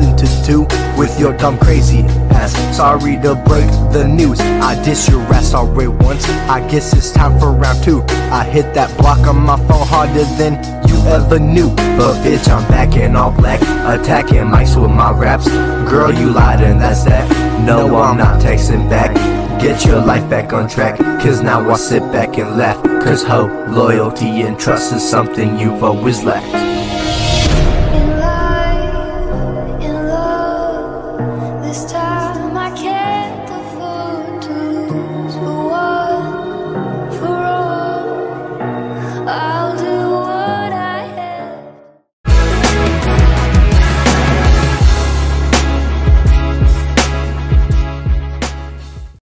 nothing to do with your dumb crazy ass. Sorry to break the news. I diss your ass already once. I guess it's time for round two. I hit that block on my phone harder than you ever knew. But bitch, I'm back in all black, attacking mics with my raps. Girl, you lied and that's that. No, I'm not texting back. Get your life back on track, cause now I sit back and laugh. Cause ho, loyalty and trust is something you've always lacked. this time.